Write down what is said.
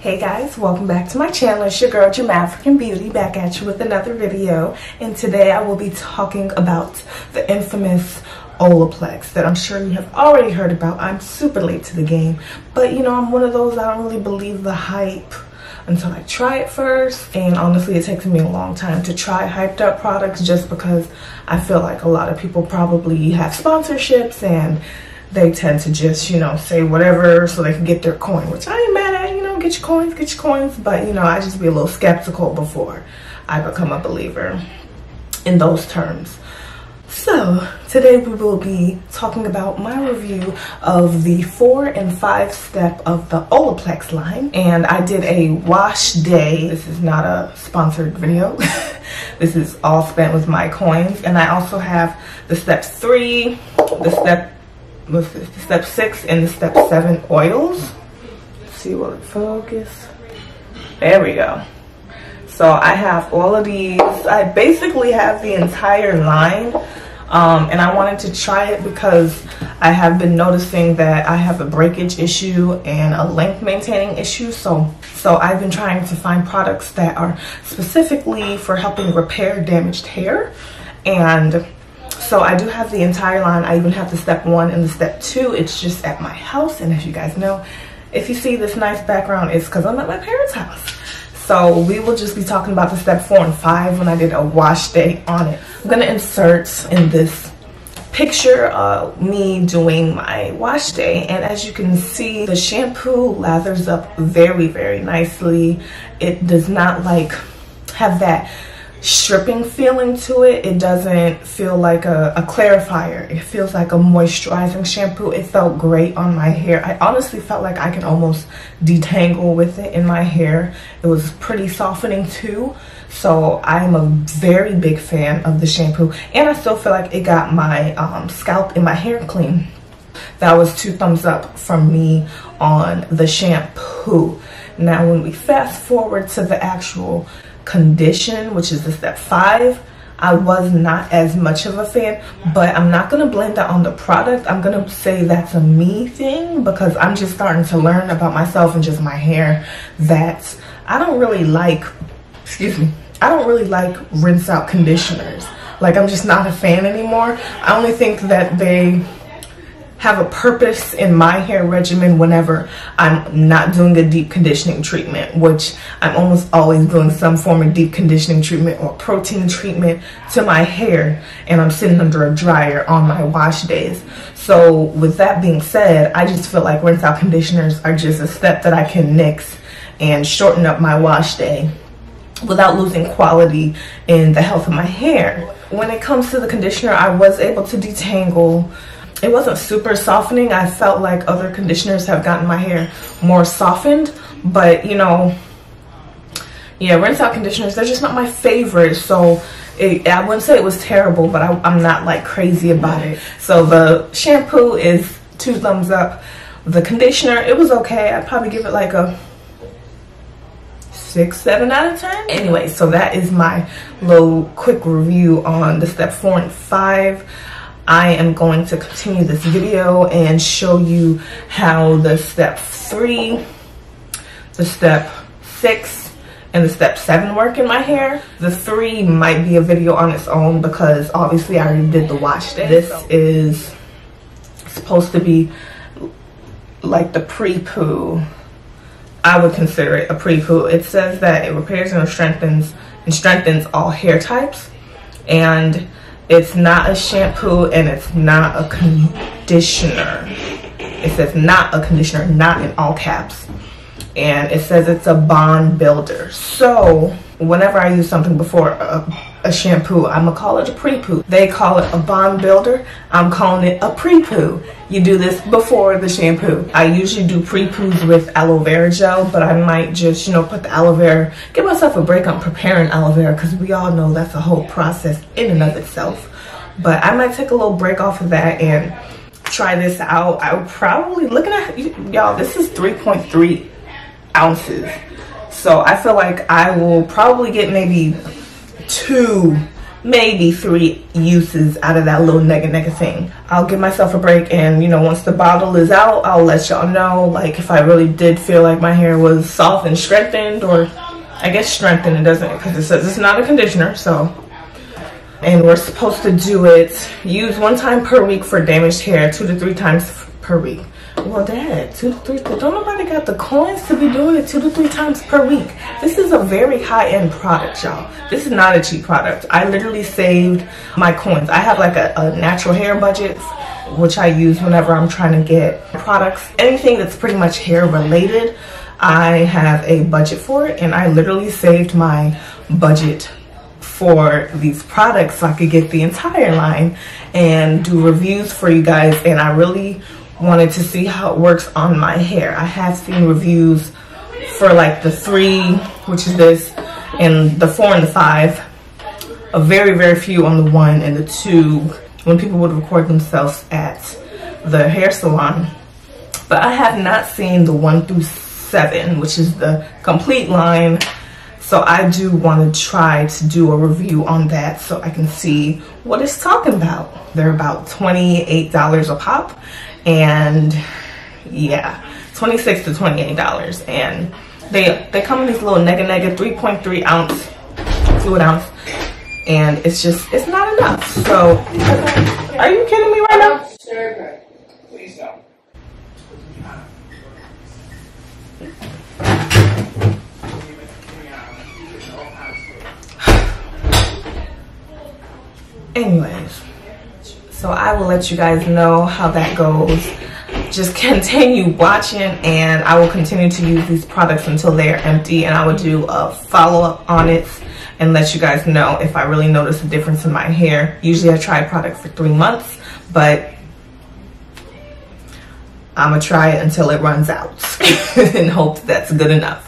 Hey guys, welcome back to my channel. It's your girl Jamafrican Beauty back at you with another video. And today I will be talking about the infamous Olaplex that I'm sure you have already heard about. I'm super late to the game, but you know, I'm one of those I don't really believe the hype until I try it first. And honestly, it takes me a long time to try hyped up products just because I feel like a lot of people probably have sponsorships and they tend to just, you know, say whatever so they can get their coin, which I ain't get your coins, get your coins. But, you know, I just be a little skeptical before I become a believer in those terms. So today we will be talking about my review of the four and five step of the Olaplex line. And I did a wash day. This is not a sponsored video. this is all spent with my coins. And I also have the step three, the step the step six and the step seven oils. See, will it focus? There we go. So I have all of these. I basically have the entire line. Um, and I wanted to try it because I have been noticing that I have a breakage issue and a length maintaining issue. So, so I've been trying to find products that are specifically for helping repair damaged hair. And so I do have the entire line. I even have the step one and the step two. It's just at my house. And as you guys know, if you see this nice background, it's because I'm at my parents' house. So we will just be talking about the step four and five when I did a wash day on it. I'm gonna insert in this picture of me doing my wash day and as you can see the shampoo lathers up very very nicely it does not like have that stripping feeling to it. It doesn't feel like a, a, clarifier. It feels like a moisturizing shampoo. It felt great on my hair. I honestly felt like I can almost detangle with it in my hair. It was pretty softening too. So I'm a very big fan of the shampoo. And I still feel like it got my um, scalp and my hair clean. That was two thumbs up from me on the shampoo. Now when we fast forward to the actual condition, which is the step five, I was not as much of a fan, but I'm not gonna blame that on the product. I'm gonna say that's a me thing because I'm just starting to learn about myself and just my hair that I don't really like, excuse me, I don't really like rinse out conditioners. Like I'm just not a fan anymore. I only think that they have a purpose in my hair regimen whenever I'm not doing a deep conditioning treatment, which I'm almost always doing some form of deep conditioning treatment or protein treatment to my hair and I'm sitting under a dryer on my wash days. So with that being said, I just feel like rinse out conditioners are just a step that I can nix and shorten up my wash day without losing quality in the health of my hair. When it comes to the conditioner, I was able to detangle it wasn't super softening. I felt like other conditioners have gotten my hair more softened, but you know, yeah, rinse out conditioners, they're just not my favorite. So it, I wouldn't say it was terrible, but I, I'm not like crazy about it. So the shampoo is two thumbs up. The conditioner, it was okay. I'd probably give it like a six, seven out of 10. Anyway, so that is my little quick review on the step four and five. I am going to continue this video and show you how the step three, the step six, and the step seven work in my hair. The three might be a video on its own because obviously I already did the wash day. This is supposed to be like the pre-poo. I would consider it a pre-poo. It says that it repairs and strengthens and strengthens all hair types. And it's not a shampoo and it's not a conditioner. It says not a conditioner, not in all caps. And it says it's a bond builder. So whenever I use something before a, a shampoo, I'm gonna call it a pre-poo. They call it a bond builder. I'm calling it a pre-poo. You do this before the shampoo. I usually do pre-poos with aloe vera gel, but I might just, you know, put the aloe vera, give myself a break on preparing aloe vera because we all know that's a whole process in and of itself. But I might take a little break off of that and try this out. I would probably, looking at, y'all, this is 3.3 ounces. So I feel like I will probably get maybe two maybe three uses out of that little nega nega thing. I'll give myself a break and you know once the bottle is out I'll let y'all know like if I really did feel like my hair was soft and strengthened or I guess strengthened it doesn't because it says it's not a conditioner so and we're supposed to do it use one time per week for damaged hair two to three times per week well, Dad, two to three. Don't nobody got the coins to be doing it two to three times per week. This is a very high-end product, y'all. This is not a cheap product. I literally saved my coins. I have like a, a natural hair budget, which I use whenever I'm trying to get products. Anything that's pretty much hair related, I have a budget for it, and I literally saved my budget for these products so I could get the entire line and do reviews for you guys. And I really wanted to see how it works on my hair. I have seen reviews for like the three, which is this, and the four and the five. A very, very few on the one and the two when people would record themselves at the hair salon. But I have not seen the one through seven, which is the complete line. So I do want to try to do a review on that so I can see what it's talking about. They're about $28 a pop and yeah 26 to 28 dollars. And they they come in these little nega nega 3.3 ounce fluid ounce. And it's just it's not enough. So are you kidding me right now? Please don't. Anyways so I will let you guys know how that goes. Just continue watching and I will continue to use these products until they're empty and I will do a follow-up on it and let you guys know if I really notice a difference in my hair. Usually I try a product for three months, but I'm gonna try it until it runs out and hope that's good enough.